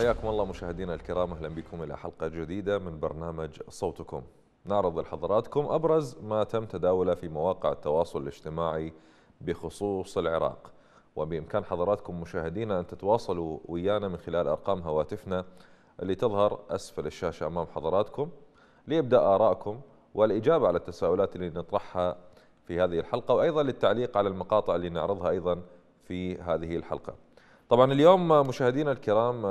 حياكم الله مشاهدينا الكرام أهلا بكم إلى حلقة جديدة من برنامج صوتكم. نعرض لحضراتكم أبرز ما تم تداوله في مواقع التواصل الاجتماعي بخصوص العراق. وبإمكان حضراتكم مشاهدينا أن تتواصلوا ويانا من خلال أرقام هواتفنا اللي تظهر أسفل الشاشة أمام حضراتكم لابداء ارائكم والإجابة على التساؤلات اللي نطرحها في هذه الحلقة وأيضا للتعليق على المقاطع اللي نعرضها أيضا في هذه الحلقة. طبعا اليوم مشاهدينا الكرام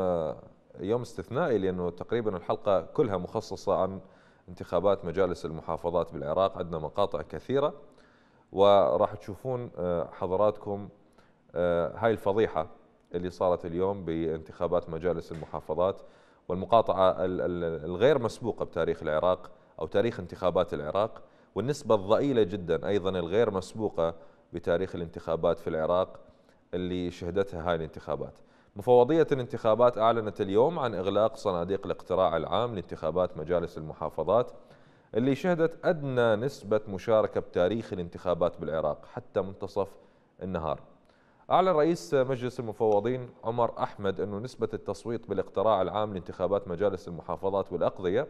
يوم استثنائي لأنه تقريبا الحلقة كلها مخصصة عن انتخابات مجالس المحافظات بالعراق. عندنا مقاطع كثيرة وراح تشوفون حضراتكم هاي الفضيحة اللي صارت اليوم بانتخابات مجالس المحافظات والمقاطعة الغير مسبوقة بتاريخ العراق أو تاريخ انتخابات العراق والنسبة الضئيلة جدا أيضا الغير مسبوقة بتاريخ الانتخابات في العراق. اللي شهدتها هاي الانتخابات. مفوضية الانتخابات أعلنت اليوم عن إغلاق صناديق الاقتراع العام لانتخابات مجالس المحافظات اللي شهدت أدنى نسبة مشاركة بتاريخ الانتخابات بالعراق حتى منتصف النهار. أعلن رئيس مجلس المفوضين عمر أحمد أنه نسبة التصويت بالاقتراع العام لانتخابات مجالس المحافظات والأقضية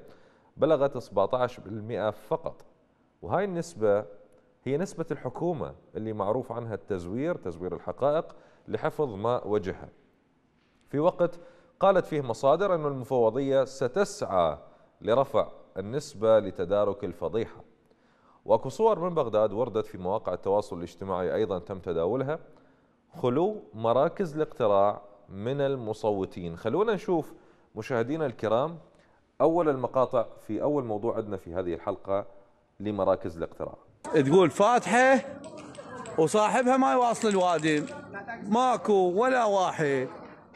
بلغت 17% فقط وهاي النسبة هي نسبة الحكومة اللي معروف عنها التزوير تزوير الحقائق لحفظ ما وجهها في وقت قالت فيه مصادر أن المفوضية ستسعى لرفع النسبة لتدارك الفضيحة. واكو صور من بغداد وردت في مواقع التواصل الاجتماعي أيضا تم تداولها. خلو مراكز الاقتراع من المصوتين. خلونا نشوف مشاهدينا الكرام أول المقاطع في أول موضوع عندنا في هذه الحلقة لمراكز الاقتراع. تقول فاتحة وصاحبها ما يواصل الوادي. ماكو ولا واحد.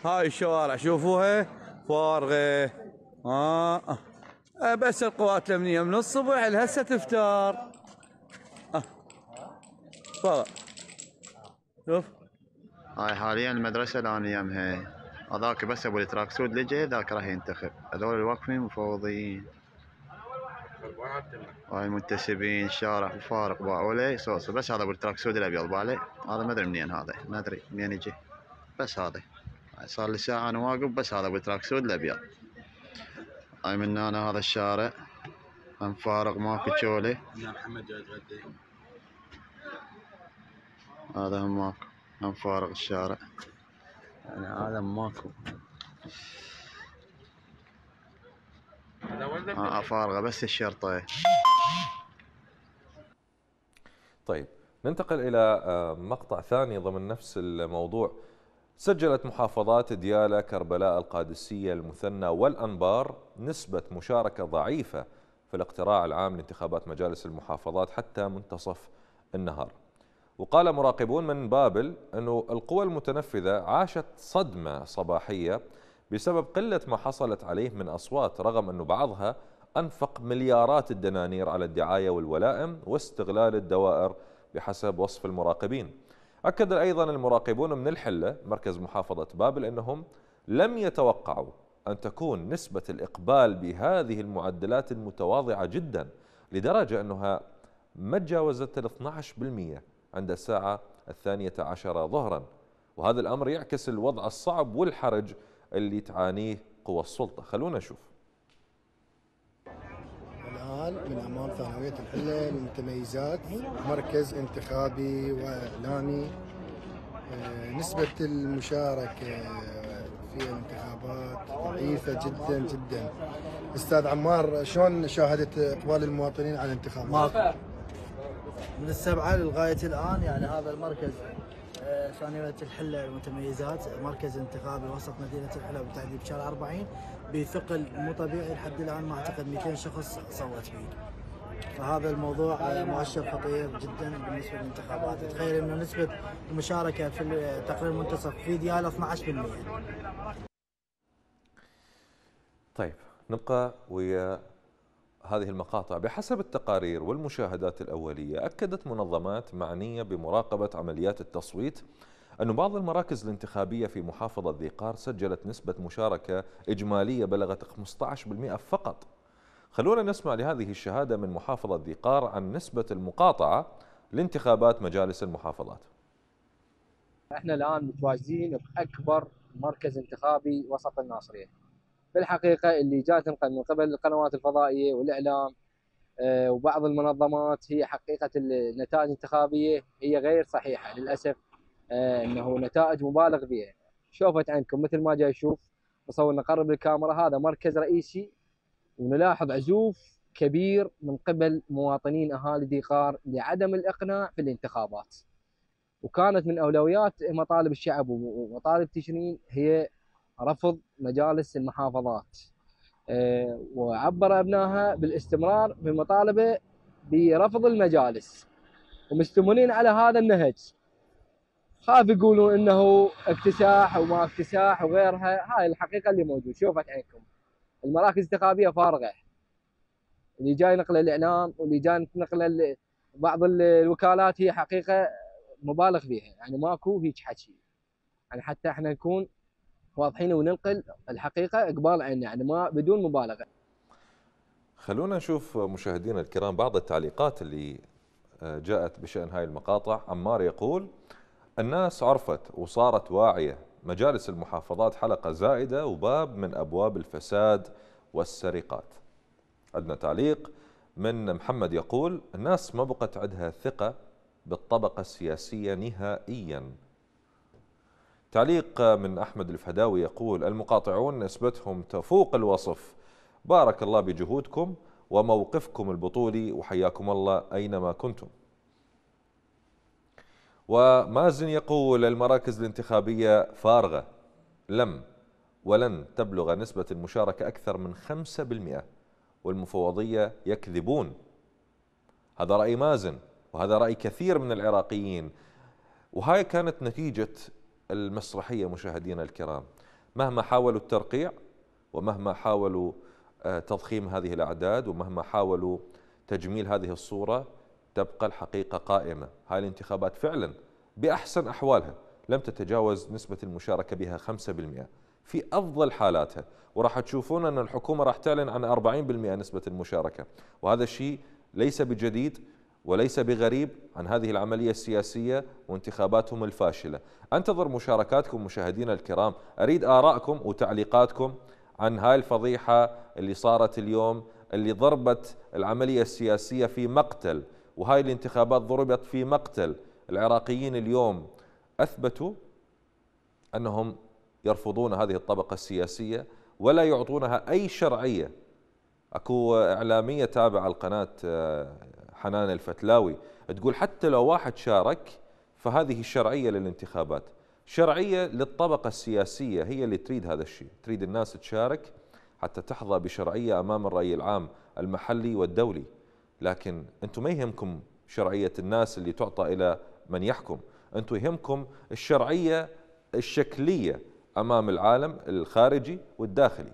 هاي الشوارع شوفوها. فارغة. آه. آه. بس القوات الأمنية من الصبح لهسه تفتر آه. شوف. هاي حاليا المدرسة الآن يمها هذاك بس أبو التراك. سود لجي ذاك راح ينتخب. هذول الواقفين مفوضيين. هاي المنتسبين الشارع فارق باعولي صوص بس هذا أبو التراك سود الأبيض بالي. هذا ما أدري منين هذا ما أدري منين يجي. بس هذا. صار لي ساعة أنا واقف بس هذا أبو التراك سود الأبيض. هاي من هنا هذا الشارع. هم فارق ماكو تشولي محمد جاي هذا هم ماكو. هم فارق الشارع. يعني عالم ماكو. آه فارغه بس الشرطة. طيب ننتقل إلى مقطع ثاني ضمن نفس الموضوع. سجلت محافظات ديالى كربلاء القادسية المثنى والأنبار نسبة مشاركة ضعيفة في الاقتراع العام لانتخابات مجالس المحافظات حتى منتصف النهار. وقال مراقبون من بابل إنه القوى المتنفذة عاشت صدمة صباحية بسبب قلة ما حصلت عليه من أصوات رغم أنه بعضها أنفق مليارات الدنانير على الدعاية والولائم واستغلال الدوائر بحسب وصف المراقبين. أكد أيضا المراقبون من الحلة مركز محافظة بابل أنهم لم يتوقعوا أن تكون نسبة الإقبال بهذه المعدلات المتواضعة جدا لدرجة أنها ما تجاوزت ال 12% عند الساعة الثانية عشر ظهرا. وهذا الأمر يعكس الوضع الصعب والحرج اللي تعانيه قوى السلطة. خلونا نشوف. الآن من أمام ثانوية الحلة للمتميزات مركز انتخابي وإعلامي. نسبة المشاركة في الانتخابات ضعيفة جدا جدا. أستاذ عمار شلون شاهدت إقبال المواطنين على الانتخابات؟ ماكو من السبعة لغاية الآن يعني هذا المركز ثانوية الحلة المتميزات مركز انتخابي وسط مدينة الحلة بالتحديد بشارع 40 بثقل مو طبيعي لحد الآن ما أعتقد 200 شخص صوت فيه. فهذا الموضوع مؤشر خطير جدا بالنسبة للانتخابات. تخيل أنه نسبة المشاركة في تقرير المنتصف في ديالى 12% طيب نبقى ويا هذه المقاطع بحسب التقارير والمشاهدات الأولية أكدت منظمات معنية بمراقبة عمليات التصويت أن بعض المراكز الانتخابية في محافظة ذي قار سجلت نسبة مشاركة إجمالية بلغت 15% فقط خلونا نسمع لهذه الشهادة من محافظة ذي قار عن نسبة المقاطعة لانتخابات مجالس المحافظات إحنا الآن متواجدين بأكبر مركز انتخابي وسط الناصرية. في الحقيقة اللي تنقل من قبل القنوات الفضائية والإعلام آه، وبعض المنظمات هي حقيقة النتائج الانتخابيه هي غير صحيحة للأسف آه، إنه نتائج مبالغ بها. شوفت عندكم مثل ما جاي يشوف مصور نقرب الكاميرا هذا مركز رئيسي ونلاحظ عزوف كبير من قبل مواطنين أهالي ديقار لعدم الإقناع في الانتخابات. وكانت من أولويات مطالب الشعب ومطالب تشرين هي رفض مجالس المحافظات. آه، وعبر ابنائها بالاستمرار بمطالبه برفض المجالس. ومستمرين على هذا النهج. خاف يقولون إنه اكتساح وما اكتساح وغيرها. هاي الحقيقة اللي موجود. شوفت عينكم. المراكز الانتخابية فارغة. اللي جاي نقل الإعلام واللي جاي نقل بعض الوكالات هي حقيقة مبالغ فيها. يعني ماكو هيك حكي. يعني حتى إحنا نكون واضحين وننقل الحقيقة إقبال عين يعني ما بدون مبالغة. خلونا نشوف مشاهدينا الكرام بعض التعليقات اللي آه، جاءت بشأن هاي المقاطع، عمار يقول الناس عرفت وصارت واعية، مجالس المحافظات حلقة زائدة وباب من أبواب الفساد والسرقات. عندنا تعليق من محمد يقول الناس ما بقت عندها ثقة بالطبقة السياسية نهائيا تعليق من أحمد الفهداوي يقول المقاطعون نسبتهم تفوق الوصف. بارك الله بجهودكم وموقفكم البطولي وحياكم الله أينما كنتم. ومازن يقول المراكز الانتخابية فارغة. لم ولن تبلغ نسبة المشاركة أكثر من 5% والمفوضية يكذبون. هذا رأي مازن وهذا رأي كثير من العراقيين. وهاي كانت نتيجة المسرحية مشاهدينا الكرام. مهما حاولوا الترقيع ومهما حاولوا آه، تضخيم هذه الأعداد ومهما حاولوا تجميل هذه الصورة تبقى الحقيقة قائمة. هاي الانتخابات فعلا بأحسن أحوالها لم تتجاوز نسبة المشاركة بها 5% في أفضل حالاتها. وراح تشوفون أن الحكومة راح تعلن عن 40% نسبة المشاركة. وهذا الشيء ليس بجديد. وليس بغريب عن هذه العملية السياسية وانتخاباتهم الفاشلة. أنتظر مشاركاتكم مشاهدينا الكرام. أريد آراءكم وتعليقاتكم عن هاي الفضيحة اللي صارت اليوم اللي ضربت العملية السياسية في مقتل وهاي الانتخابات ضربت في مقتل العراقيين اليوم. أثبتوا أنهم يرفضون هذه الطبقة السياسية ولا يعطونها أي شرعية. أكو إعلامية تابعة القناة آه، حنان الفتلاوي تقول حتى لو واحد شارك فهذه الشرعية للانتخابات. شرعية للطبقة السياسية هي اللي تريد هذا الشيء. تريد الناس تشارك حتى تحظى بشرعية أمام الرأي العام المحلي والدولي. لكن أنتم ما يهمكم شرعية الناس اللي تعطى إلى من يحكم. أنتم يهمكم الشرعية الشكلية أمام العالم الخارجي والداخلي.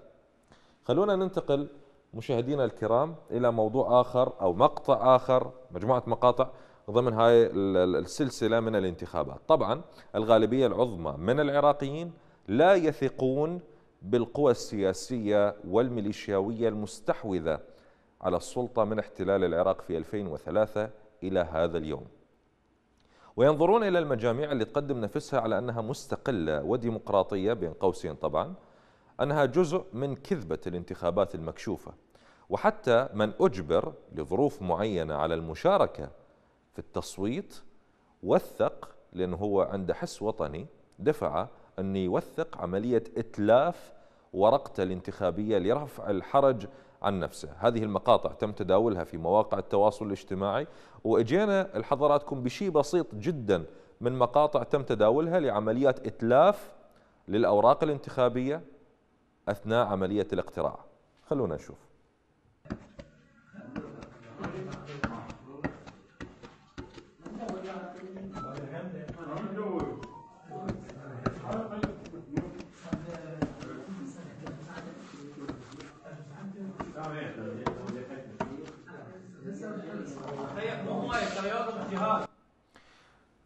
خلونا ننتقل مشاهدينا الكرام إلى موضوع آخر أو مقطع آخر مجموعة مقاطع ضمن هاي السلسلة من الانتخابات. طبعا الغالبية العظمى من العراقيين لا يثقون بالقوى السياسية والميليشياوية المستحوذة على السلطة من احتلال العراق في 2003 إلى هذا اليوم. وينظرون إلى المجاميع اللي تقدم نفسها على أنها مستقلة وديمقراطية بين قوسين طبعا. أنها جزء من كذبة الانتخابات المكشوفة. وحتى من أجبر لظروف معينة على المشاركة في التصويت وثق لأنه هو عنده حس وطني دفع أن يوثق عملية إتلاف ورقته الانتخابية لرفع الحرج عن نفسه. هذه المقاطع تم تداولها في مواقع التواصل الاجتماعي وإجينا لحضراتكم بشيء بسيط جدا من مقاطع تم تداولها لعمليات إتلاف للأوراق الانتخابية. أثناء عملية الاقتراع. خلونا نشوف.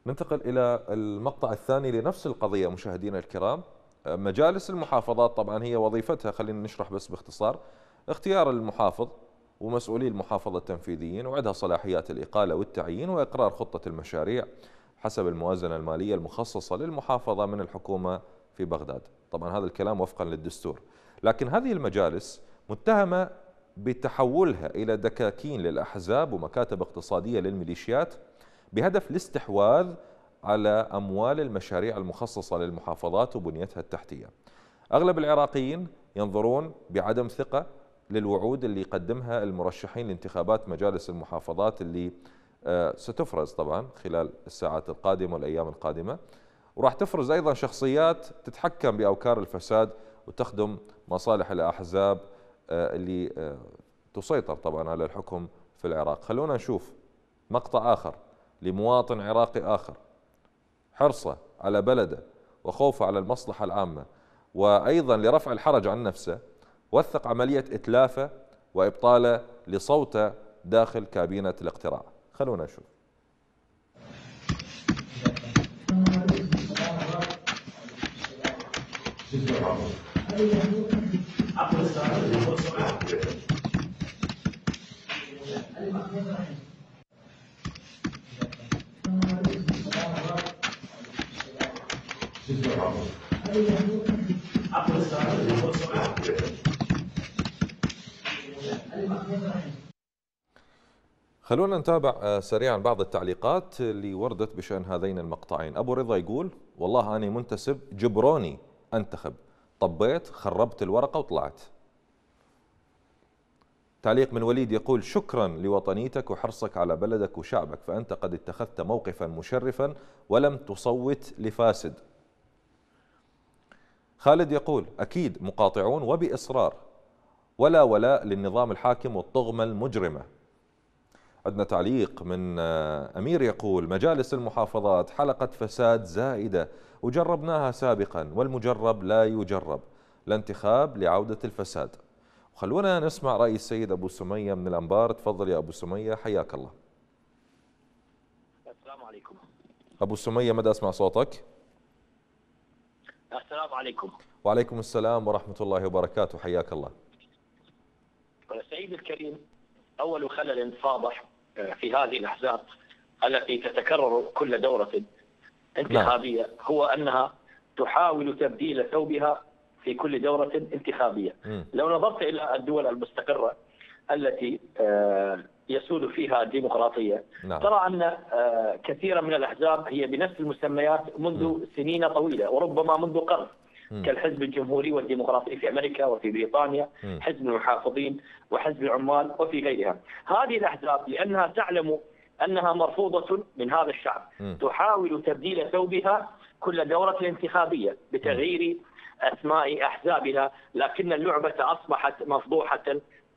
ننتقل إلى المقطع الثاني لنفس القضية مشاهدينا الكرام. مجالس المحافظات طبعا هي وظيفتها خلينا نشرح بس باختصار اختيار المحافظ ومسؤولي المحافظة التنفيذيين وعندها صلاحيات الإقالة والتعيين وإقرار خطة المشاريع حسب الموازنة المالية المخصصة للمحافظة من الحكومة في بغداد. طبعا هذا الكلام وفقا للدستور. لكن هذه المجالس متهمة بتحولها إلى دكاكين للأحزاب ومكاتب اقتصادية للميليشيات بهدف الاستحواذ على أموال المشاريع المخصصة للمحافظات وبنيتها التحتية. أغلب العراقيين ينظرون بعدم ثقة للوعود اللي يقدمها المرشحين لانتخابات مجالس المحافظات اللي آه، ستفرز طبعا خلال الساعات القادمة والأيام القادمة. وراح تفرز أيضا شخصيات تتحكم بأوكار الفساد وتخدم مصالح الأحزاب آه، اللي آه، تسيطر طبعا على الحكم في العراق. خلونا نشوف مقطع آخر لمواطن عراقي آخر. حرصه على بلده وخوفه على المصلحة العامة. وأيضا لرفع الحرج عن نفسه وثق عملية إتلافه وإبطاله لصوته داخل كابينة الاقتراع. خلونا نشوف. خلونا نتابع آه، سريعا بعض التعليقات اللي وردت بشأن هذين المقطعين. أبو رضا يقول والله أنا منتسب جبروني أنتخب. طبيت خربت الورقة وطلعت. تعليق من وليد يقول شكرا لوطنيتك وحرصك على بلدك وشعبك فأنت قد اتخذت موقفا مشرفا ولم تصوت لفاسد. خالد يقول أكيد مقاطعون وبإصرار ولا ولاء للنظام الحاكم والطغمة المجرمة. عندنا تعليق من آه، أمير يقول مجالس المحافظات حلقة فساد زائدة وجربناها سابقا والمجرب لا يجرب لا انتخاب لعودة الفساد. خلونا نسمع رأي السيد أبو سمية من الأنبار. تفضل يا أبو سمية حياك الله. السلام عليكم. أبو سمية مدى أسمع صوتك؟ السلام عليكم. وعليكم السلام ورحمة الله وبركاته حياك الله. سيدي الكريم أول خلل فاضح في هذه الأحزاب التي تتكرر كل دورة انتخابية نعم. هو أنها تحاول تبديل ثوبها في كل دورة انتخابية. لو نظرت إلى الدول المستقرة التي آه، يسود فيها الديمقراطية نعم. ترى أن آه، كثيرا من الأحزاب هي بنفس المسميات منذ. سنين طويلة وربما منذ قرن كالحزب الجمهوري والديمقراطي في أمريكا وفي بريطانيا، م. حزب المحافظين وحزب العمال وفي غيرها. هذه الأحزاب لأنها تعلم أنها مرفوضة من هذا الشعب، م. تحاول تبديل ثوبها كل دورة انتخابية بتغيير أسماء أحزابها، لكن اللعبة أصبحت مفضوحة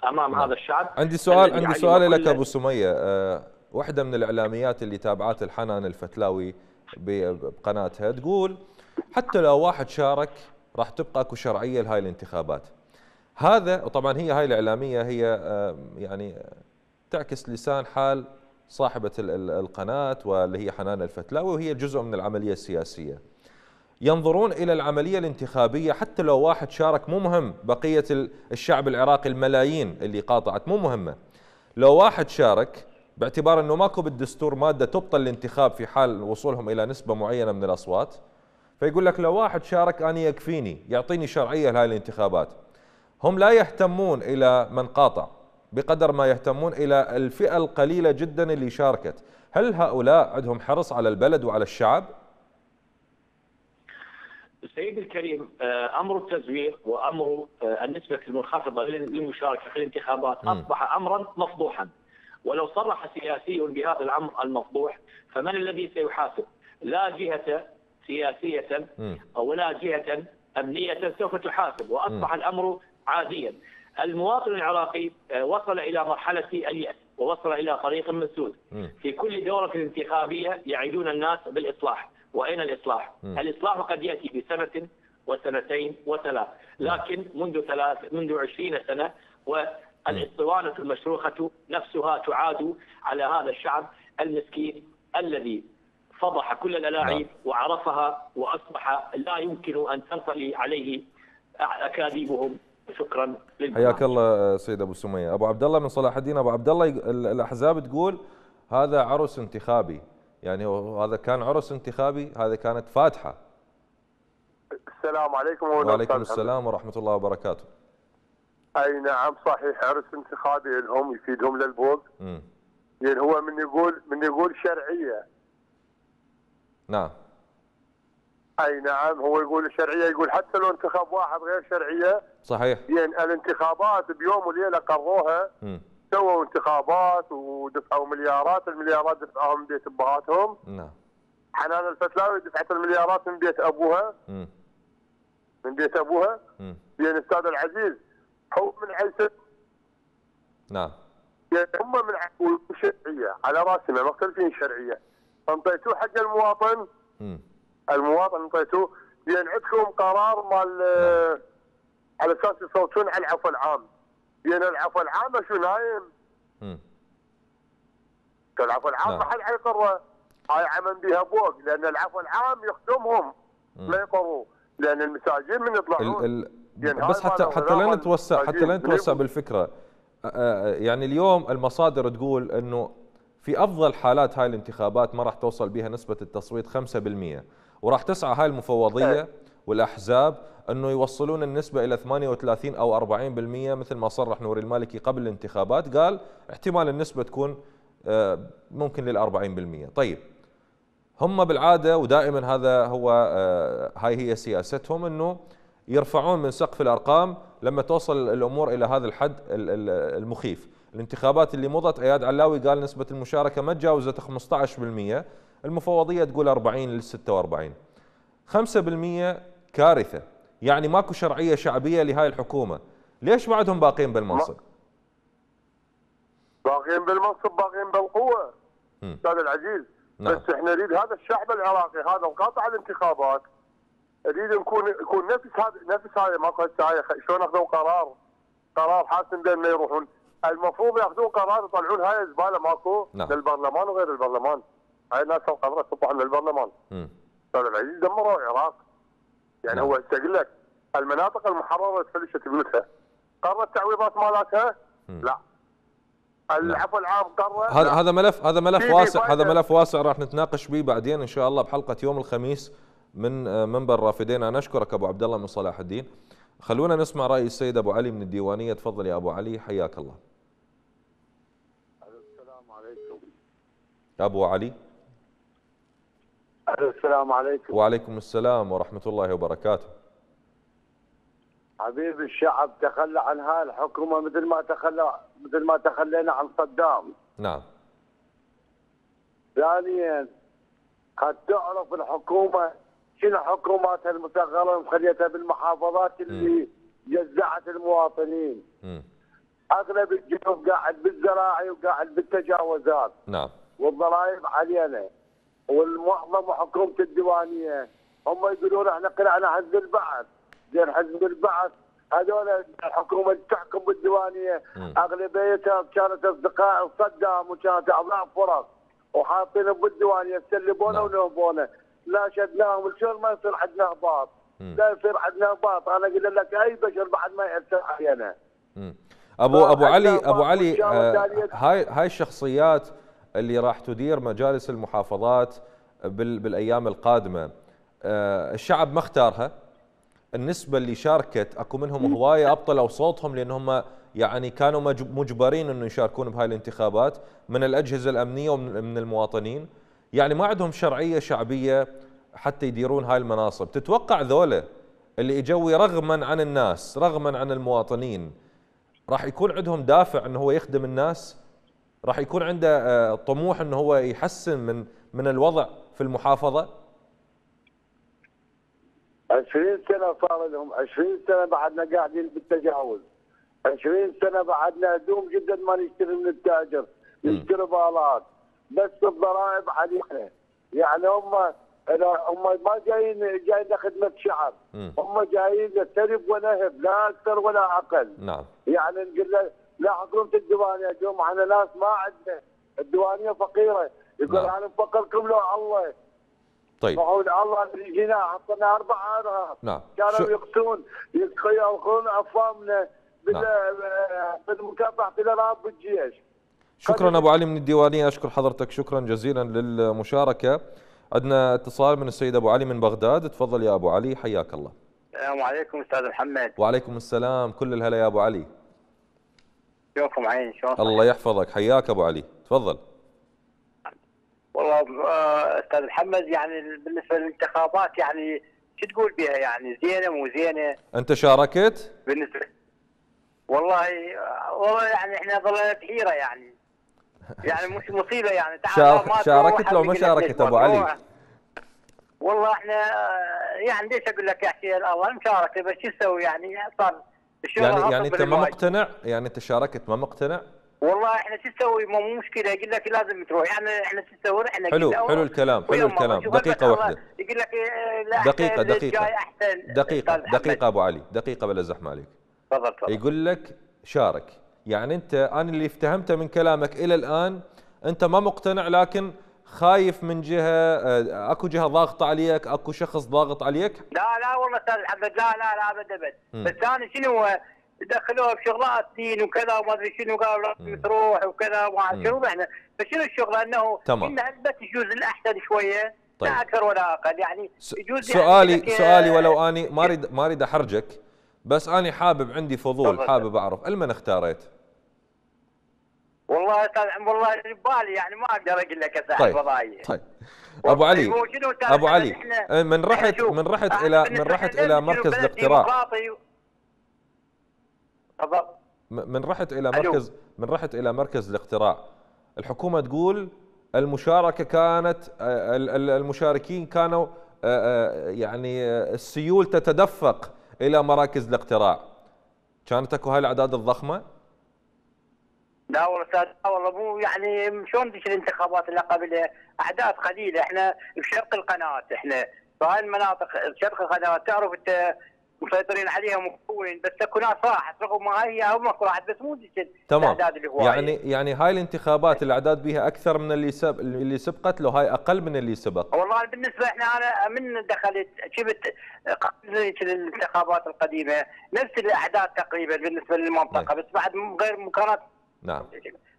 أمام م. هذا الشعب. عندي سؤال عندي سؤال لك أبو سمية، أه واحدة من الإعلاميات اللي تابعت الحنان الفتلاوي بقناتها تقول حتى لو واحد شارك راح تبقى أكو شرعية لهاي الانتخابات. هذا وطبعا هي هاي الإعلامية هي يعني تعكس لسان حال صاحبة القناة واللي هي حنان الفتلاوي وهي جزء من العملية السياسية. ينظرون إلى العملية الانتخابية حتى لو واحد شارك مو مهم بقية الشعب العراقي الملايين اللي قاطعت مو مهمة. لو واحد شارك باعتبار إنه ماكو بالدستور مادة تبطل الانتخاب في حال وصولهم إلى نسبة معينة من الأصوات فيقول لك لو واحد شارك أنا يكفيني يعطيني شرعية لهذه الانتخابات هم لا يهتمون إلى من قاطع بقدر ما يهتمون إلى الفئة القليلة جدا اللي شاركت هل هؤلاء عندهم حرص على البلد وعلى الشعب؟ سيدي الكريم آه، أمر التزوير وأمر آه، النسبة المنخفضة للمشاركة في الانتخابات أصبح امرا مفضوحا ولو صرح سياسي بهذا الأمر المفضوح فمن الذي سيحاسب؟ لا جهة سياسية أو لا جهة أمنية سوف تحاسب وأصبح الأمر عاديا. المواطن العراقي آه، وصل إلى مرحلة اليأس ووصل إلى طريق مسدود. في كل دورة انتخابية يعيدون الناس بالإصلاح. وأين الإصلاح؟ الإصلاح قد يأتي بسنة وسنتين وثلاث لكن منذ ثلاث منذ عشرين سنة والاسطوانة المشروخة نفسها تعاد على هذا الشعب المسكين الذي فضح كل الألاعيب نعم. وعرفها وأصبح لا يمكن أن تنطلي عليه أكاذيبهم. شكرا حياك الله سيد أبو سمية. أبو عبد الله من صلاح الدين. أبو عبد الله الأحزاب تقول هذا عرس انتخابي. يعني هذا كان عرس انتخابي هذا كانت فاتحة. السلام عليكم وعليكم السلام ورحمة الله وبركاته. أي نعم صحيح. عرس انتخابي لهم يفيدهم مم. يعني هو من يقول من يقول شرعية. نعم. أي نعم هو يقول شرعيه يقول حتى لو انتخب واحد غير شرعية صحيح. يعني الانتخابات بيوم وليلة قروها. سووا انتخابات ودفعوا مليارات المليارات دفعوها من بيت أبهاتهم. نعم. حنان الفتلاوي دفعت المليارات من بيت أبوها. مم. من بيت أبوها. مم. يعني أستاذ العزيز هو من عيسى نعم. يعني هم من ع- شرعية على رأسنا مختلفين شرعية. انطيتوه حق المواطن. المواطن انطيتوه يعني عندكم قرار مال نعم. على أساس يصوتون على العفو العام يعني العفو العام شو نايم. العفو العام نعم. ما حد حيقره هاي عمل بها فوق لأن العفو العام يخدمهم ما يقروا لأن المساجين من ال يطلعون ال يعني بس حتى حتى لا نتوسع حتى لا. نتوسع بالفكرة يعني اليوم المصادر تقول إنه في أفضل حالات هاي الانتخابات ما راح توصل بها نسبة التصويت 5% وراح تسعى هاي المفوضية والأحزاب إنه يوصلون النسبة إلى 38 أو 40% مثل ما صرح نور المالكي قبل الانتخابات. قال احتمال النسبة تكون آه، ممكن لل 40% طيب. هم بالعادة ودائما هذا هو آه، هاي هي سياستهم إنه يرفعون من سقف الأرقام لما توصل الأمور إلى هذا الحد ال- ال- المخيف. الانتخابات اللي مضت اياد علاوي قال نسبة المشاركة ما تجاوزت 15% المفوضية تقول 40 ل 46 5% كارثة يعني ماكو شرعية شعبية لهاي الحكومة. ليش بعدهم باقين بالمنصب؟ باقيين بالمنصب باقيين بالقوة. أستاذ العزيز نعم. بس إحنا نريد هذا الشعب العراقي هذا القاطع الانتخابات نريد نكون يكون نفس هذا نفس هذا ماكو هسه شلون أخذوا قرار؟ قرار حاسم بين ما يروحون. المفروض ياخذون قرار يطلعون هاي الزباله ماكو نعم. للبرلمان وغير البرلمان. هاي الناس القرارات تطلع من البرلمان. أستاذ العزيز دمروا العراق. يعني نعم. هو أقول لك المناطق المحررة تفلشت بيوتها قرر التعويضات مالتها لا. العفو العام قرر؟ هذا. هذا ملف هذا ملف واسع هذا. ملف واسع راح نتناقش به بعدين إن شاء الله بحلقة يوم الخميس من آه، منبر رافدين. أنا أشكرك أبو عبد الله من صلاح الدين. خلونا نسمع رأي السيد أبو علي من الديوانية. تفضل يا أبو علي. حياك الله السلام عليكم ابو علي السلام عليكم. وعليكم السلام ورحمة الله وبركاته. حبيب الشعب تخلى عن هاي الحكومة مثل ما تخلى مثل ما تخلينا عن صدام. نعم. ثانيا قد تعرف الحكومة شنو حكوماتها المصغره مخليتها بالمحافظات اللي جزعت المواطنين؟ مم. أغلب الجنوب قاعد بالزراعي وقاعد بالتجاوزات. نعم. والضرائب علينا والمعظم حكومة الديوانية هم يقولون إحنا قلعنا حزب البعث زين حزب البعث هذول الحكومة اللي تحكم بالديوانية. اغلبيتها كانت أصدقاء صدام وكانت أعضاء فرق وحاطينهم بالديوانية سلبونا نعم. ونهبونا لا شدناهم شلون ما يصير عندنا هباط. لا يصير عندنا هباط أنا أقول لك أي بشر بعد ما يأثر علينا. ابو أبو علي أبو علي آه، هاي هاي الشخصيات اللي راح تدير مجالس المحافظات بال بالأيام القادمة. آه، الشعب ما اختارها. النسبة اللي شاركت أكو منهم هواية أبطلوا صوتهم لانهم يعني كانوا مج- مجبرين إنه يشاركون بهاي الانتخابات من الأجهزة الأمنية ومن من المواطنين. يعني ما عندهم شرعية شعبية حتى يديرون هاي المناصب. تتوقع ذولا اللي يجوي رغما عن الناس رغما عن المواطنين راح يكون عندهم دافع إنه هو يخدم الناس؟ راح يكون عنده آه، طموح إنه هو يحسن من من الوضع في المحافظة؟ 20 سنة صار لهم 20 سنة بعدنا قاعدين بالتجاوز. 20 سنة بعدنا دوم جدا ما نشتري من التاجر نشتري بالات. بس الضرائب علينا. يعني هم هم ما جايين جايين لخدمة شعب. هم جايين لسرب ونهب لا أكثر ولا أقل. نعم. يعني نقول لا حكومة الديوانية جو معنا ناس ما عندنا. الديوانية فقيرة. يقول نعم. أنا بفكركم لو الله. طيب. وحول الله اللي جينا حطينا أربع أرهاب. نعم. كانوا شو- يقتلون افامنا بال- نعم. بالمكافحة الارهاب بالجيش شكرا أبو علي من الديوانية أشكر حضرتك. شكرا جزيلا للمشاركة. عندنا اتصال من السيد أبو علي من بغداد. تفضل يا أبو علي حياك الله. السلام عليكم أستاذ محمد. وعليكم السلام. كل الهلا يا أبو علي. شلونكم عين شلون الله يحفظك. حياك أبو علي. تفضل. والله آه، أستاذ محمد يعني بالنسبة للانتخابات يعني شو تقول بها يعني زينة مو زينة؟ أنت شاركت؟ بالنسبة والله آه، والله يعني إحنا ظلنا بحيره يعني. يعني مش مصيبة يعني. تعال شاركت لو ما شاركت ما علي؟ والله إحنا آه، يعني ليش أقول لك يا أخي؟ الله مشاركة بس شو أسوي يعني؟ صار يعني يعني أنت ما. مقتنع؟ يعني أنت شاركت ما مقتنع؟ والله إحنا شو نسوي؟ مو مو مشكلة. يقول لك لازم تروح. يعني إحنا شو نسوي؟ إحنا حلو حلو الكلام حلو الكلام. الله واحدة. يقول لك لا أحسن دقيقة الجاي دقيقة. أحسن. دقيقة أستاذ محمد. دقيقة أبو علي دقيقة بلا زحمة عليك. تفضل تفضل. يقول لك شارك. يعني أنت أنا اللي افتهمته من كلامك إلى الآن أنت ما مقتنع لكن خايف من جهة آه، أكو جهة ضاغطة عليك أكو شخص ضاغط عليك لا لا والله أستاذ محمد لا لا لا ابد ابد. بس أنا شنو دخلوها بشغلات دين وكذا وما أدري شنو قالوا لازم تروح وكذا وما. شنو إحنا فشنو الشغله أنه تمام. إنها بس يجوز الأحسن شوية طيب. لا أكثر ولا أقل يعني يجوز يعني سؤالي إنك- سؤالي ولو أني ما أريد ما أريد أحرجك بس أني حابب عندي فضول. حابب أعرف ألمن اختاريت والله أستاذ والله اللي ببالي يعني ما أقدر أقول لك يا طيب فضائيه طيب. أبو علي أبو؟ علي آه، من رحت من رحت إلى من رحت إلى مركز الاقتراع. من رحت إلى. مركز من رحت إلى مركز الاقتراع. الحكومة تقول المشاركة كانت آه، ال- ال- المشاركين كانوا آه، يعني السيول تتدفق إلى مراكز الاقتراع. كانت أكو هاي الأعداد الضخمة؟ لا والله أستاذ لا والله مو يعني شلون تجي الانتخابات اللي قبلها اعداد قليلة؟ إحنا بشرق القناة إحنا فهاي المناطق شرق القناة تعرف أنت مسيطرين عليها مكون بس أكو ناس راحت رغم ما هي هم أكو راحت بس مو تمام. الأعداد اللي هو يعني يعني هاي الانتخابات الأعداد بها أكثر من اللي سب اللي سبقت لو هاي أقل من اللي سبق؟ والله بالنسبة إحنا أنا من دخلت شفت قبل ذيك الانتخابات القديمة نفس الأعداد تقريبا بالنسبة للمنطقة بس بعد غير مكانات نعم.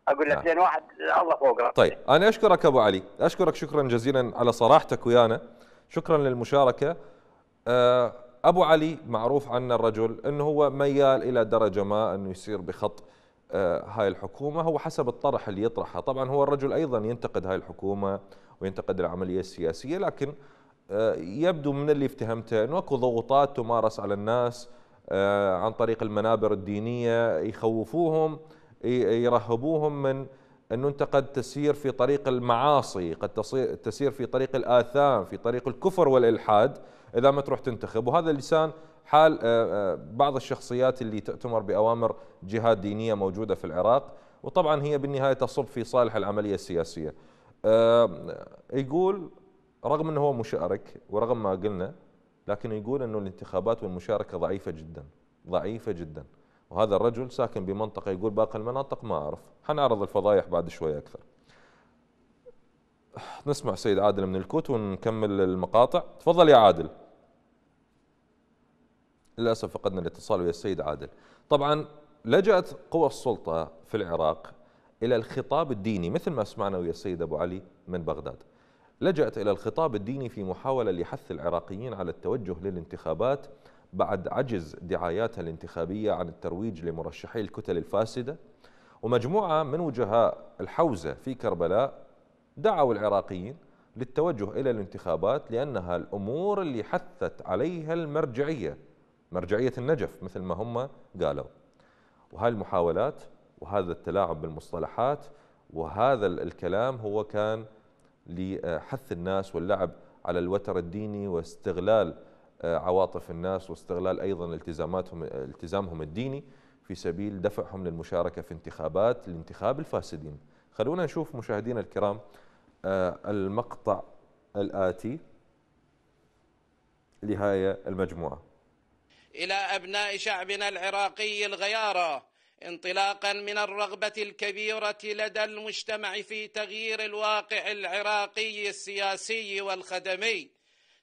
أقول نعم. لك لأن واحد الله فوق راسه. طيب أنا أشكرك أبو علي. أشكرك شكرا جزيلا على صراحتك ويانا. شكرا للمشاركة. آه، أبو علي معروف عنه الرجل إنه هو ميال إلى درجة ما إنه يصير بخط آه، هاي الحكومة. هو حسب الطرح اللي يطرحه. طبعا هو الرجل أيضا ينتقد هاي الحكومة وينتقد العملية السياسية لكن آه، يبدو من اللي افتهمته إنه أكو ضغوطات تمارس على الناس عن طريق المنابر الدينية يخوفوهم. يرهبوهم من انه أنت قد تسير في طريق المعاصي، قد تسير في طريق الآثام، في طريق الكفر والإلحاد إذا ما تروح تنتخب، وهذا لسان حال آه، آه، بعض الشخصيات اللي تؤتمر بأوامر جهات دينية موجودة في العراق، وطبعا هي بالنهاية تصب في صالح العملية السياسية. آه، يقول رغم إنه هو مشارك ورغم ما قلنا لكن يقول إنه الانتخابات والمشاركة ضعيفة جدا، ضعيفة جدا. وهذا الرجل ساكن بمنطقة يقول باقي المناطق ما أعرف. حنعرض الفضايح بعد شوي أكثر. نسمع سيد عادل من الكوت ونكمل المقاطع. تفضل يا عادل. للأسف فقدنا الاتصال ويا السيد عادل. طبعا لجأت قوى السلطة في العراق إلى الخطاب الديني مثل ما سمعنا ويا السيد أبو علي من بغداد. لجأت إلى الخطاب الديني في محاولة لحث العراقيين على التوجه للانتخابات بعد عجز دعاياتها الانتخابية عن الترويج لمرشحي الكتل الفاسدة ومجموعة من وجهاء الحوزة في كربلاء دعوا العراقيين للتوجه إلى الانتخابات لأنها الأمور اللي حثت عليها المرجعية مرجعية النجف مثل ما هم قالوا. وهاي المحاولات وهذا التلاعب بالمصطلحات وهذا ال- الكلام هو كان لحث الناس واللعب على الوتر الديني واستغلال عواطف الناس واستغلال أيضا التزاماتهم التزامهم الديني في سبيل دفعهم للمشاركة في انتخابات لانتخاب الفاسدين. خلونا نشوف مشاهدينا الكرام آه، المقطع الآتي لهاي المجموعة. إلى أبناء شعبنا العراقي الغيارة انطلاقا من الرغبة الكبيرة لدى المجتمع في تغيير الواقع العراقي السياسي والخدمي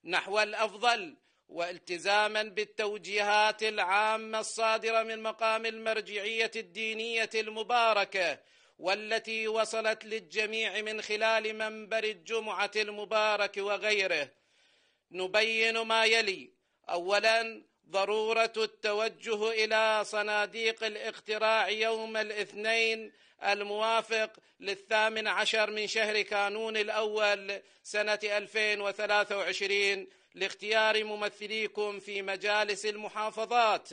نحو الأفضل والتزاما بالتوجيهات العامة الصادرة من مقام المرجعية الدينية المباركة والتي وصلت للجميع من خلال منبر الجمعة المبارك وغيره. نبين ما يلي اولا ضرورة التوجه إلى صناديق الاقتراع يوم الاثنين الموافق للثامن عشر من شهر كانون الأول سنة 2023 لاختيار ممثليكم في مجالس المحافظات.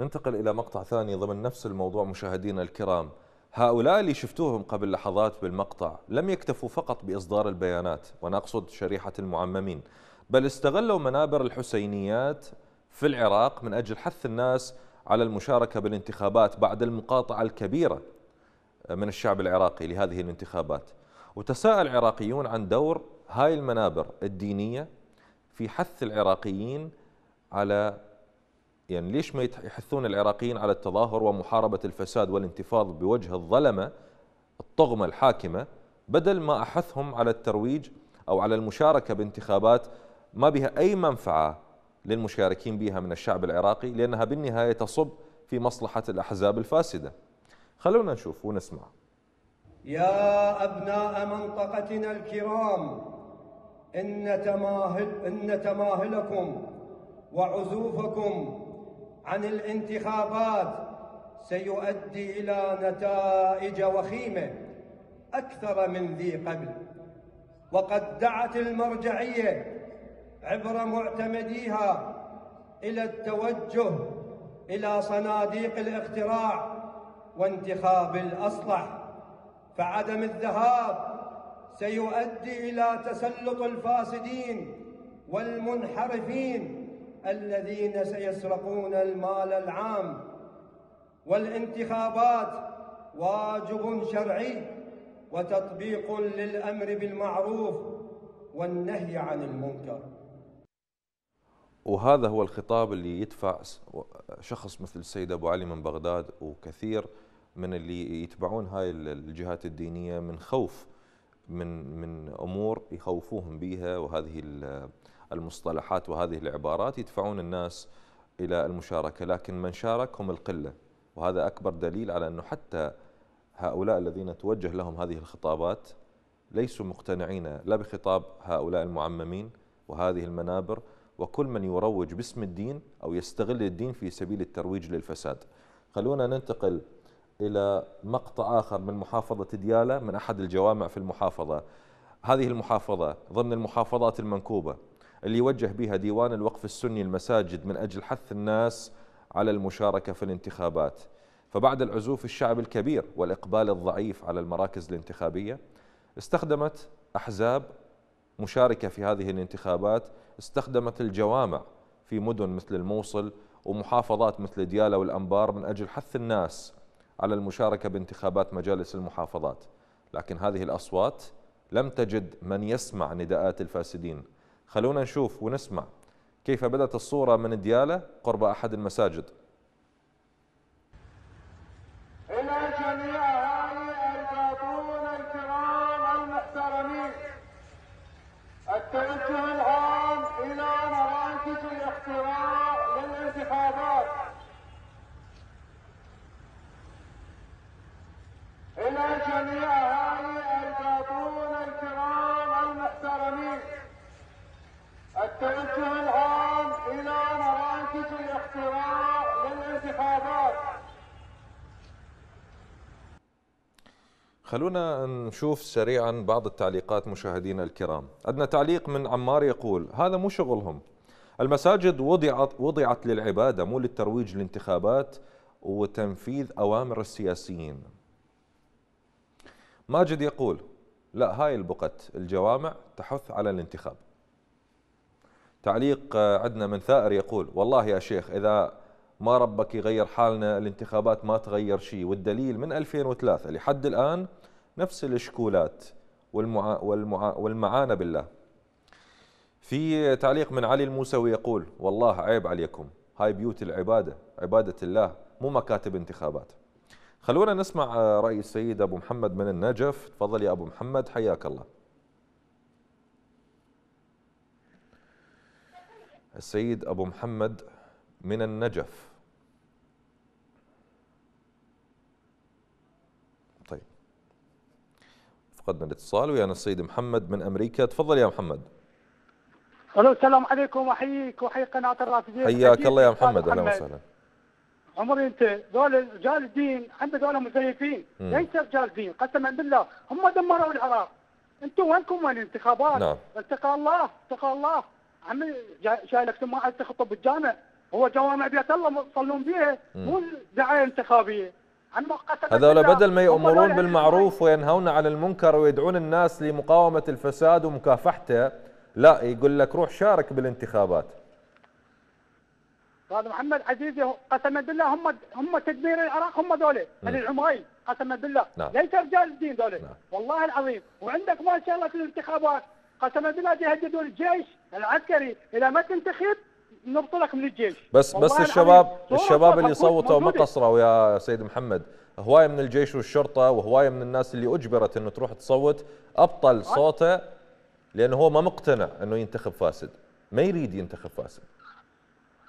ننتقل إلى مقطع ثاني ضمن نفس الموضوع مشاهدينا الكرام. هؤلاء اللي شفتوهم قبل لحظات بالمقطع لم يكتفوا فقط بإصدار البيانات وأنا أقصد شريحة المعممين بل استغلوا منابر الحسينيات في العراق من أجل حث الناس على المشاركة بالانتخابات بعد المقاطعة الكبيرة من الشعب العراقي لهذه الانتخابات. وتساءل العراقيون عن دور هاي المنابر الدينية في حث العراقيين على يعني ليش ما يحثون العراقيين على التظاهر ومحاربة الفساد والانتفاض بوجه الظلمة الطغمة الحاكمة بدل ما أحثهم على الترويج أو على المشاركة بانتخابات ما بها أي منفعة للمشاركين بها من الشعب العراقي لأنها بالنهاية تصب في مصلحة الأحزاب الفاسدة. خلونا نشوف ونسمع. يا أبناء منطقتنا الكرام إن تماهل إن تماهلكم وعزوفكم عن الانتخابات سيؤدي إلى نتائج وخيمة أكثر من ذي قبل. وقد دعت المرجعية عبر معتمديها إلى التوجه إلى صناديق الاقتراع وانتخاب الأصلح. فعدم الذهاب سيؤدي إلى تسلط الفاسدين والمنحرفين الذين سيسرقون المال العام والانتخابات واجب شرعي وتطبيق للأمر بالمعروف والنهي عن المنكر. وهذا هو الخطاب اللي يدفع شخص مثل السيد أبو علي من بغداد وكثير من اللي يتبعون هاي الجهات الدينية من خوف من من أمور يخوفوهم بها وهذه المصطلحات وهذه العبارات يدفعون الناس إلى المشاركة لكن من شارك هم القلة وهذا أكبر دليل على أنه حتى هؤلاء الذين توجه لهم هذه الخطابات ليسوا مقتنعين لا بخطاب هؤلاء المعممين وهذه المنابر وكل من يروج باسم الدين أو يستغل الدين في سبيل الترويج للفساد. خلونا ننتقل إلى مقطع آخر من محافظة دياله من أحد الجوامع في المحافظة. هذه المحافظة ضمن المحافظات المنكوبة اللي يوجه بها ديوان الوقف السني المساجد من أجل حث الناس على المشاركة في الانتخابات. فبعد العزوف الشعب الكبير والإقبال الضعيف على المراكز الانتخابية استخدمت أحزاب مشاركة في هذه الانتخابات استخدمت الجوامع في مدن مثل الموصل ومحافظات مثل دياله والأنبار من أجل حث الناس على المشاركة بانتخابات مجالس المحافظات، لكن هذه الأصوات لم تجد من يسمع نداءات الفاسدين. خلونا نشوف ونسمع كيف بدأت الصورة من ديالة قرب أحد المساجد. إلى جميع أهالي الباطون الكرام المحترمين التوجه العام إلى مراكز الاختراع للانتخابات إلى جميع أهالي الباطون الكرام المحترمين التوجه العام إلى مراكز الاختراع للانتخابات خلونا نشوف سريعا بعض التعليقات مشاهدينا الكرام. عندنا تعليق من عمار يقول هذا مو شغلهم. المساجد وضعت وضعت للعبادة مو للترويج للانتخابات وتنفيذ أوامر السياسيين. ماجد يقول لا هاي البقت. الجوامع تحث على الانتخاب. تعليق عندنا من ثائر يقول والله يا شيخ إذا ما ربك يغير حالنا الانتخابات ما تغير شيء. والدليل من 2003 لحد الآن نفس الإشكولات والمعا والمعا والمعانة بالله. في تعليق من علي الموسوي يقول والله عيب عليكم هاي بيوت العبادة عبادة الله مو مكاتب انتخابات. خلونا نسمع رأي السيد أبو محمد من النجف. تفضل يا أبو محمد حياك الله. السيد أبو محمد من النجف طيب فقدنا الاتصال ويانا السيد محمد من أمريكا. تفضل يا محمد. ألو السلام عليكم وأحييك واحيي قناة الرافدين حياك الله يا محمد أهلا وسهلا. عمري أنت دول رجال الدين عند دول مزيفين. ليس رجال دين قسما بالله. هم دمروا العراق. أنتم وينكم وين الانتخابات نعم. اتقى الله اتقى الله. عمي شايلك سماعه تخطب بالجامع. هو جوامع بيت الله يصلون بيها. مو دعاية انتخابية. هذول بدل ما يأمرون بالمعروف وينهون عن المنكر ويدعون الناس لمقاومة الفساد ومكافحته لا يقول لك روح شارك بالانتخابات. هذا محمد عزيزي قسما بالله هم هم تدمير العراق هم ذولا مم. العماي قسما بالله. نعم. ليس رجال الدين ذولا والله العظيم. وعندك ما شاء الله في الانتخابات قسما بالله يهددون الجيش العسكري اذا ما تنتخب. نبطلك من الجيش. بس بس. الشباب الشباب اللي صوتوا ما. قصروا يا سيد محمد. هواية من الجيش والشرطة وهواية من الناس اللي أجبرت أنه تروح تصوت أبطل صوته لأنه هو ما مقتنع أنه ينتخب فاسد. ما يريد ينتخب فاسد.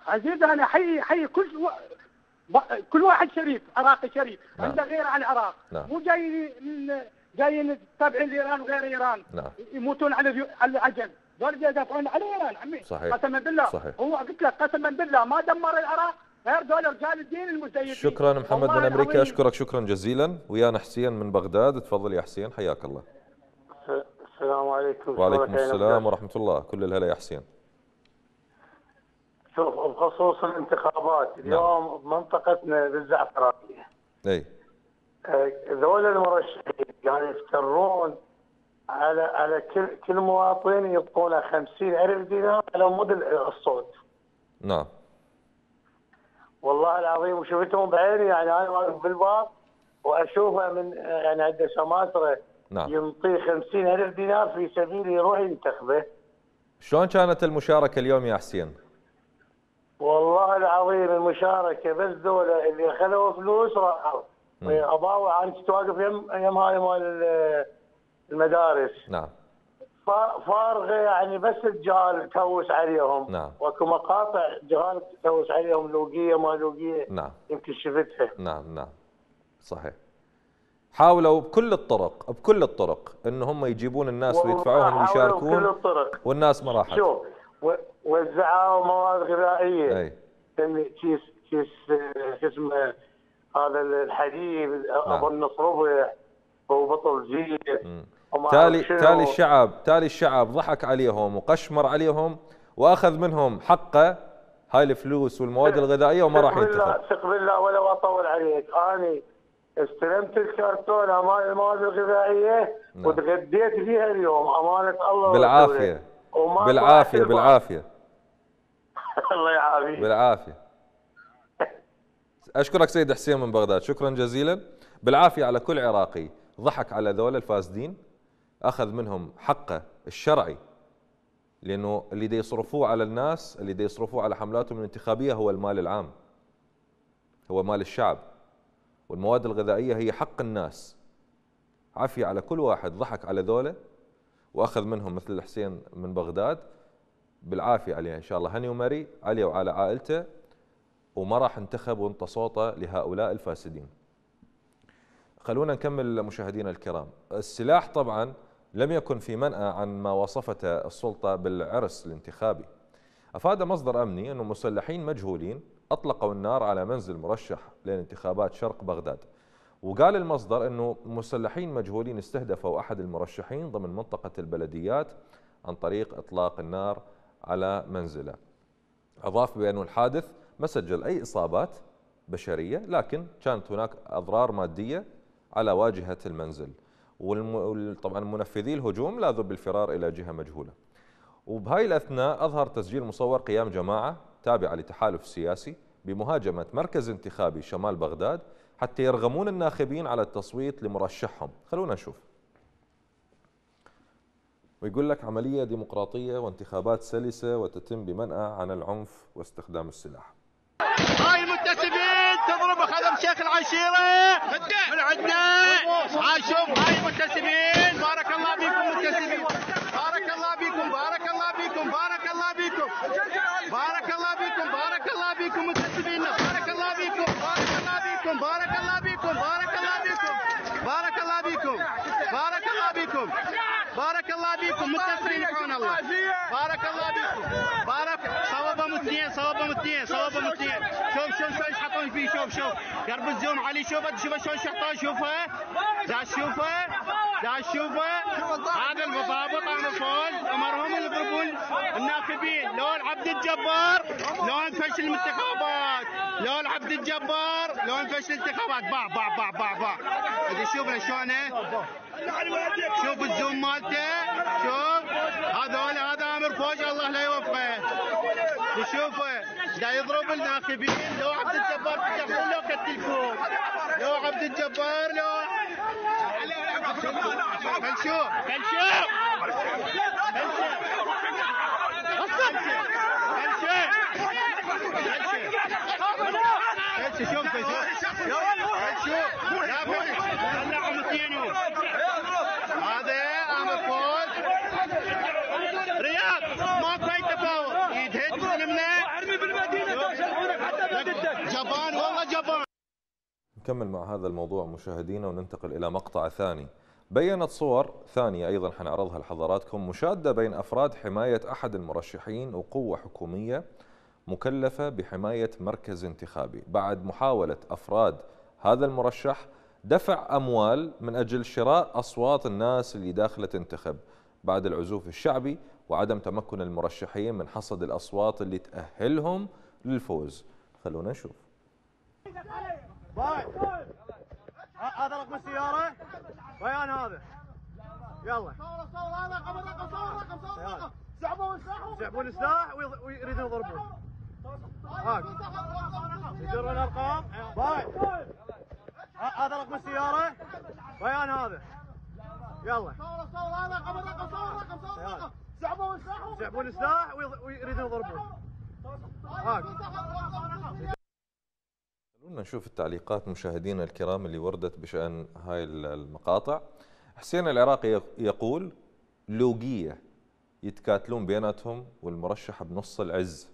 عزيز أنا حي حي كل و... كل واحد شريف عراقي شريف. نعم. عنده غير عن العراق. نعم. مو جايين من جايين تابعين لايران وغير إيران. نعم. يموتون على العجم دول يدافعون ايران عمي. صحيح. قسما بالله. صحيح. هو قلت لك قسما بالله ما دمر العراق غير دول رجال الدين المزيفين شكرا محمد من أمريكا العظيم. أشكرك شكرا جزيلا. ويانا حسين من بغداد. تفضل يا حسين حياك الله. السلام عليكم. وعليكم السلام؟ ورحمة الله. كل الهلا يا حسين. شوف بخصوص الانتخابات اليوم بمنطقتنا بالزعفرانية. أي. آه، ذول المرشحين يعني يفترون على على كل كل مواطن يعطونه 50000 دينار على مود الصوت. نعم. والله العظيم وشفتهم بعيني يعني أنا واقف بالباب وأشوفه من يعني عنده سماسرة نعم. ينطيه 50000 دينار في سبيل يروح ينتخبه. شلون كانت المشاركة اليوم يا حسين؟ والله العظيم المشاركة بس ذولا اللي اخذوا فلوس راحوا. اباوع أنا كنت واقف يم يم هاي مال ال- المدارس. نعم. فا- فارغة يعني بس الجهال تهوس عليهم. نعم. واكو مقاطع جهال تهوس عليهم لوقية ما لوقية. نعم. يمكن شفتها. نعم نعم. صحيح. حاولوا بكل الطرق بكل الطرق إن هم يجيبون الناس ويدفعوهم حاولوا بكل الطرق. والناس ما راحت. شوف وزعوا مواد غذائية. أي. كيس كيس شو اسمه هذا الحليب أظن نص ربع وبطل وما تالي. تالي الشعب تالي الشعب ضحك عليهم وقشمر عليهم وأخذ منهم حقه. هاي الفلوس والمواد الغذائية وما راح ينتخب. ثق بالله ولا أطول عليك. أنا استلمت الكرتونه مال المواد الغذائية نعم. وتغديت فيها اليوم. أمانة الله بالعافية. بالعافية. بالعافية. الله يعافيك. بالعافية. أشكرك سيد حسين من بغداد. شكرا جزيلا. بالعافية على كل عراقي. ضحك على ذول الفاسدين أخذ منهم حقه الشرعي لأنه اللي دي يصرفوه على الناس اللي دي يصرفوه على حملاتهم الانتخابية هو المال العام هو مال الشعب. والمواد الغذائية هي حق الناس. عافية على كل واحد ضحك على ذوله وأخذ منهم مثل الحسين من بغداد بالعافية عليه إن شاء الله. هني ومري عليه وعلى عائلته وما راح انتخب وانطى صوته لهؤلاء الفاسدين. خلونا نكمل مشاهدينا الكرام، السلاح طبعا لم يكن في منأى عن ما وصفته السلطة بالعرس الانتخابي. أفاد مصدر أمني انه مسلحين مجهولين أطلقوا النار على منزل مرشح للانتخابات شرق بغداد. وقال المصدر انه مسلحين مجهولين استهدفوا أحد المرشحين ضمن منطقة البلديات عن طريق إطلاق النار على منزله. أضاف بانه الحادث ما سجل أي إصابات بشرية لكن كانت هناك أضرار مادية على واجهة المنزل. والم... طبعا منفذي الهجوم لاذوا بالفرار إلى جهة مجهولة. وبهاي الأثناء أظهر تسجيل مصور قيام جماعة تابعة لتحالف سياسي بمهاجمة مركز انتخابي شمال بغداد حتى يرغمون الناخبين على التصويت لمرشحهم، خلونا نشوف. ويقول لك عملية ديمقراطية وانتخابات سلسة وتتم بمنأى عن العنف واستخدام السلاح. هاي المنتسبين خدم شيخ العشيرة من عندنا هاي شوف هاي المنتسبين بارك الله بكم منتسبين بارك الله بكم بارك الله بكم بارك الله بكم بارك الله بكم بارك الله بكم منتسبين بارك الله بكم بارك الله بكم بارك الله بكم بارك الله بكم بارك الله بكم بارك الله بكم بارك الله بكم منتسبين عون الله بارك الله بكم صوابهم اثنين صوابهم اثنين شوف شوف شلون يشحطون فيه شوف شوف. قرب الزوم علي شوف شوف شلون شحطون شوفه. دا تشوفه دا تشوفه. هذا البطابط عن الفوز أمرهم يضربون الناخبين. لون عبد الجبار لون فشل الانتخابات لون عبد الجبار لون فشل الانتخابات باع باع باع باع باع. شوف شلونه. شوف الزوم مالته. شوف. هذول هذا أمر فوج الله لا يوفقه. وشوفه دا يضرب الناخبين. لو عبد الجبار تدخل لو كالتلفون لو عبد الجبار لو شوف شوف لا طلعهم اثنينهم هذا أمر فوز رياض ما في تفاوض يدهد سلمنا جبان والله جبان نكمل مع هذا الموضوع مشاهدينا وننتقل إلى مقطع ثاني. بينت صور ثانية أيضا حنعرضها لحضراتكم مشادة بين أفراد حماية أحد المرشحين وقوة حكومية مكلفة بحماية مركز انتخابي. بعد محاولة أفراد هذا المرشح دفع أموال من أجل شراء أصوات الناس اللي داخلة تنتخب. بعد العزوف الشعبي وعدم تمكن المرشحين من حصد الأصوات اللي تأهلهم للفوز. خلونا نشوف. باي. هذا رقم السيارة. بيان هذا. يلا. صور السلاح ويريدون يضربون. هاك. يجرون الأرقام. باي. هذا رقم السيارة. بيان هذا. يلا. صور السلاح ويريدون يضربون. خلونا نشوف التعليقات مشاهدينا الكرام اللي وردت بشأن هاي المقاطع. حسين العراقي يقول لوقية يتكاتلون بيناتهم والمرشح بنص العز.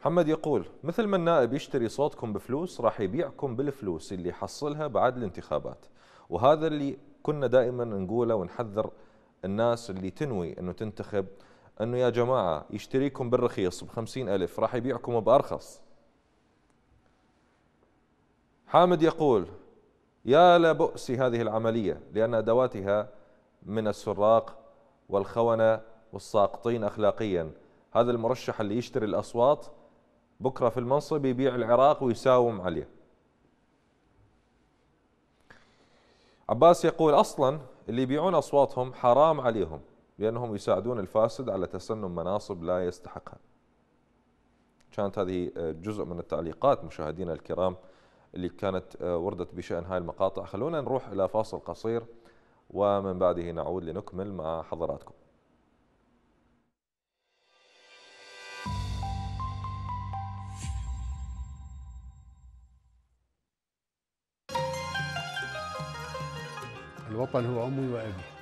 محمد يقول مثل ما النائب يشتري صوتكم بفلوس راح يبيعكم بالفلوس اللي يحصلها بعد الانتخابات. وهذا اللي كنا دائما نقوله ونحذر الناس اللي تنوي إنه تنتخب أنه يا جماعة يشتريكم بالرخيص بخمسين ألف راح يبيعكم بأرخص. حامد يقول يا لبؤس هذه العملية لأن أدواتها من السراق والخونة والساقطين أخلاقيا. هذا المرشح اللي يشتري الأصوات بكرة في المنصب يبيع العراق ويساوم عليه. عباس يقول أصلا اللي يبيعون أصواتهم حرام عليهم. لأنهم يساعدون الفاسد على تسنم مناصب لا يستحقها. كانت هذه جزء من التعليقات مشاهدينا الكرام اللي كانت وردت بشأن هاي المقاطع. خلونا نروح إلى فاصل قصير ومن بعده نعود لنكمل مع حضراتكم. الوطن هو أمي وأبي.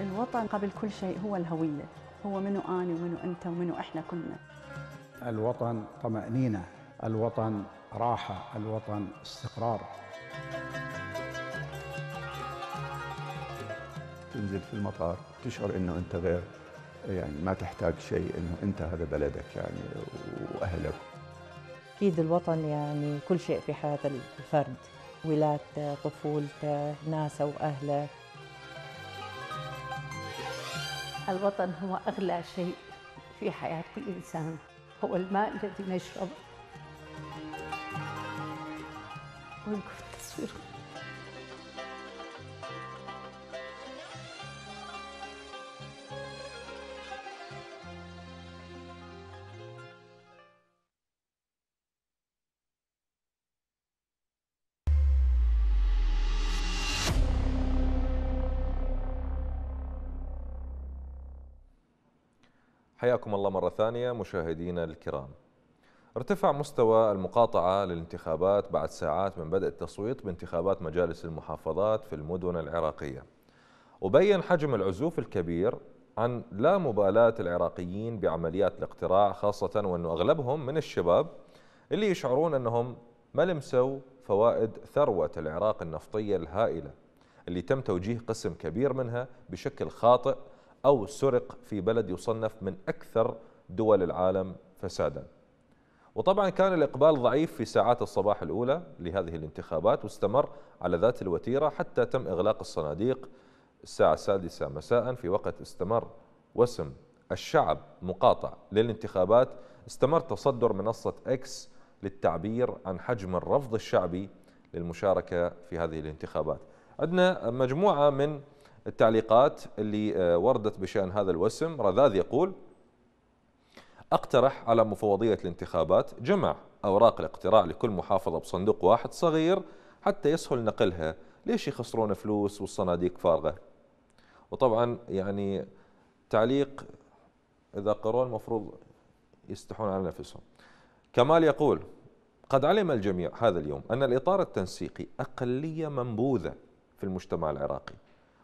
الوطن قبل كل شيء هو الهوية هو منو أنا ومنو أنت ومنو إحنا كلنا. الوطن طمأنينة الوطن راحة الوطن استقرار. تنزل في المطار تشعر إنه أنت غير يعني ما تحتاج شيء إنه أنت هذا بلدك يعني وأهلك. أكيد الوطن يعني كل شيء في حياة الفرد ولادته طفولته ناسه وأهله. الوطن هو أغلى شيء في حياة كل إنسان هو الماء الذي نشربه ويمكن التصوير حياكم الله مرة ثانية مشاهدينا الكرام. ارتفع مستوى المقاطعة للانتخابات بعد ساعات من بدء التصويت بانتخابات مجالس المحافظات في المدن العراقية. وبين حجم العزوف الكبير عن لا مبالاة العراقيين بعمليات الاقتراع خاصة وأنه أغلبهم من الشباب اللي يشعرون أنهم ما لمسوا فوائد ثروة العراق النفطية الهائلة اللي تم توجيه قسم كبير منها بشكل خاطئ أو سرق في بلد يصنف من أكثر دول العالم فسادا. وطبعا كان الإقبال ضعيف في ساعات الصباح الأولى لهذه الانتخابات واستمر على ذات الوتيرة حتى تم إغلاق الصناديق الساعة السادسة مساء. في وقت استمر وسم الشعب مقاطع للانتخابات استمر تصدر منصة إكس للتعبير عن حجم الرفض الشعبي للمشاركة في هذه الانتخابات. عندنا مجموعة من التعليقات اللي آه، وردت بشأن هذا الوسم. رذاذ يقول أقترح على مفوضية الانتخابات جمع أوراق الاقتراع لكل محافظة بصندوق واحد صغير حتى يسهل نقلها. ليش يخسرون فلوس والصناديق فارغة؟ وطبعا يعني تعليق إذا قرون المفروض يستحون على نفسهم. كمال يقول قد علم الجميع هذا اليوم أن الإطار التنسيقي أقلية منبوذة في المجتمع العراقي.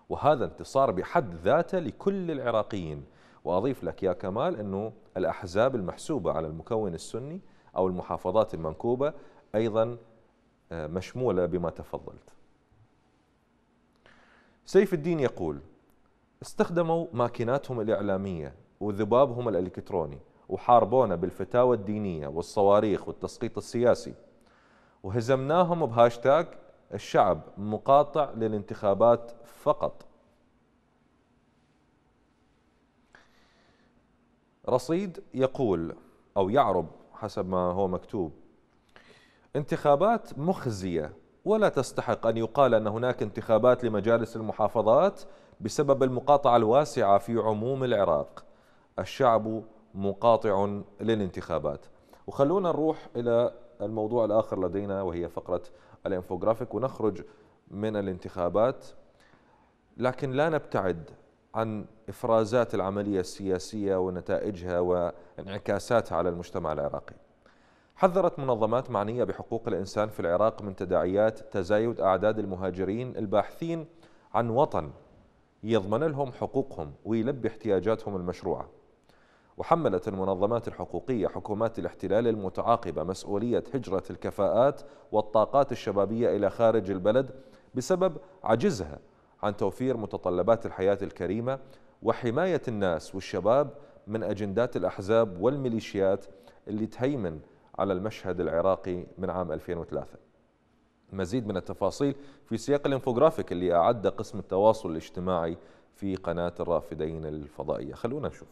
وهذا انتصار بحد ذاته لكل العراقيين. وأضيف لك يا كمال أنه الأحزاب المحسوبة على المكون السني أو المحافظات المنكوبة أيضا آه، مشمولة بما تفضلت. سيف الدين يقول استخدموا ماكيناتهم الإعلامية وذبابهم الإلكتروني وحاربونا بالفتاوى الدينية والصواريخ والتسقيط السياسي وهزمناهم بهاشتاج الشعب مقاطع للانتخابات فقط. رصيد يقول أو يعرب حسب ما هو مكتوب انتخابات مخزية ولا تستحق أن يقال أن هناك انتخابات لمجالس المحافظات بسبب المقاطعة الواسعة في عموم العراق. الشعب مقاطع للانتخابات. وخلونا نروح إلى الموضوع الآخر لدينا وهي فقرة الانفوغرافيك ونخرج من الانتخابات لكن لا نبتعد عن إفرازات العملية السياسية ونتائجها وانعكاساتها على المجتمع العراقي. حذرت منظمات معنية بحقوق الإنسان في العراق من تداعيات تزايد أعداد المهاجرين الباحثين عن وطن يضمن لهم حقوقهم ويلبي احتياجاتهم المشروعة. وحملت المنظمات الحقوقية حكومات الاحتلال المتعاقبة مسؤولية هجرة الكفاءات والطاقات الشبابية إلى خارج البلد بسبب عجزها عن توفير متطلبات الحياة الكريمة وحماية الناس والشباب من أجندات الأحزاب والميليشيات اللي تهيمن على المشهد العراقي من عام 2003 مزيد من التفاصيل في سياق الإنفوغرافيك اللي أعد قسم التواصل الاجتماعي في قناة الرافدين الفضائية. خلونا نشوف.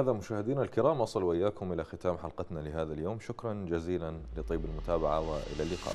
وبهذا مشاهدينا الكرام أصل وإياكم إلى ختام حلقتنا لهذا اليوم. شكرا جزيلا لطيب المتابعة وإلى اللقاء.